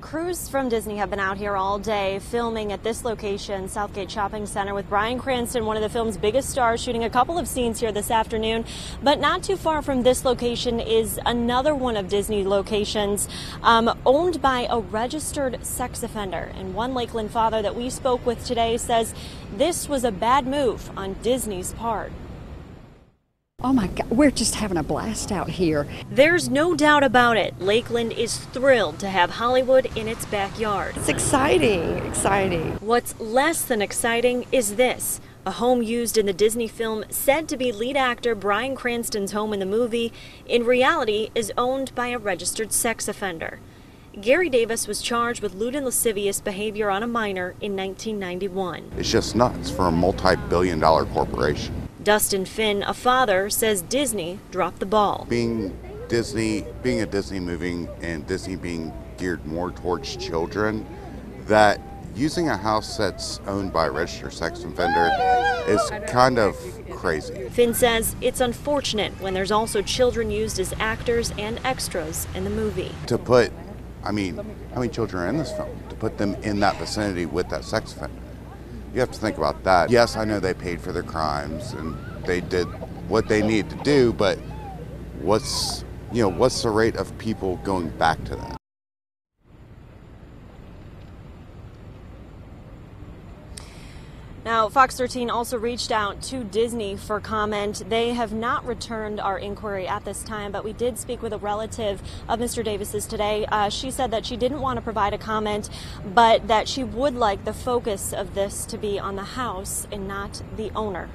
Crews from Disney have been out here all day filming at this location, Southgate Shopping Center, with Bryan Cranston, one of the film's biggest stars, shooting a couple of scenes here this afternoon. But not too far from this location is another one of Disney locations um, owned by a registered sex offender. And one Lakeland father that we spoke with today says this was a bad move on Disney's part. Oh my God, we're just having a blast out here. There's no doubt about it. Lakeland is thrilled to have Hollywood in its backyard. It's exciting, exciting. What's less than exciting is this. A home used in the Disney film said to be lead actor Bryan Cranston's home in the movie, in reality is owned by a registered sex offender. Gary Davis was charged with lewd and lascivious behavior on a minor in 1991. It's just nuts for a multi billion dollar corporation. Dustin Finn, a father, says Disney dropped the ball. Being Disney, being a Disney movie and Disney being geared more towards children, that using a house that's owned by a registered sex offender is kind of crazy. Finn says it's unfortunate when there's also children used as actors and extras in the movie. To put, I mean, how many children are in this film? To put them in that vicinity with that sex offender. You have to think about that. Yes, I know they paid for their crimes and they did what they need to do, but what's you know what's the rate of people going back to that? Now, Fox 13 also reached out to Disney for comment. They have not returned our inquiry at this time, but we did speak with a relative of Mr. Davis's today. Uh, she said that she didn't want to provide a comment, but that she would like the focus of this to be on the house and not the owner.